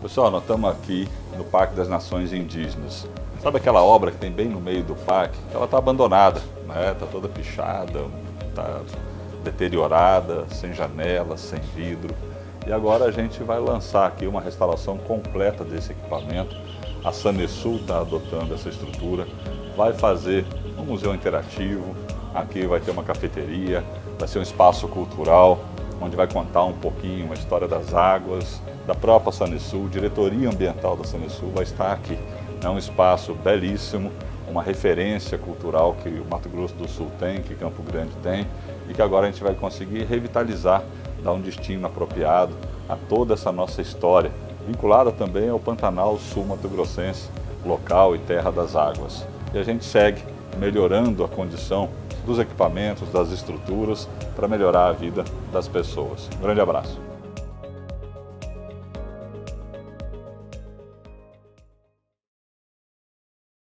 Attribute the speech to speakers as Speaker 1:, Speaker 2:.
Speaker 1: Pessoal, nós estamos aqui no Parque das Nações Indígenas. Sabe aquela obra que tem bem no meio do parque? Ela está abandonada, né? Está toda pichada, está deteriorada, sem janela, sem vidro. E agora a gente vai lançar aqui uma restauração completa desse equipamento. A Sanesul está adotando essa estrutura, vai fazer um museu interativo, aqui vai ter uma cafeteria, vai ser um espaço cultural, onde vai contar um pouquinho a história das águas, da própria Sanesul, diretoria ambiental da Sanesul vai estar aqui. É um espaço belíssimo, uma referência cultural que o Mato Grosso do Sul tem, que Campo Grande tem, e que agora a gente vai conseguir revitalizar, dar um destino apropriado a toda essa nossa história, vinculada também ao Pantanal Sul Mato Grossense, local e terra das águas. E a gente segue melhorando a condição dos equipamentos, das estruturas, para melhorar a vida das pessoas. Um grande abraço.